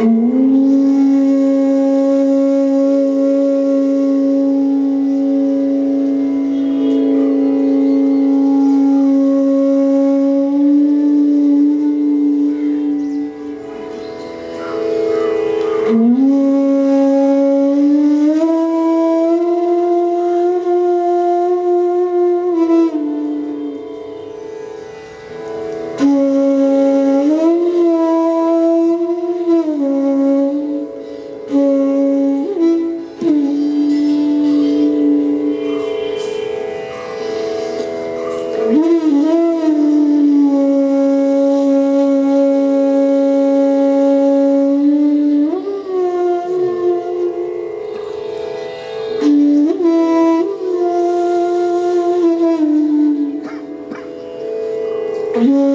Mm-hmm. yeah.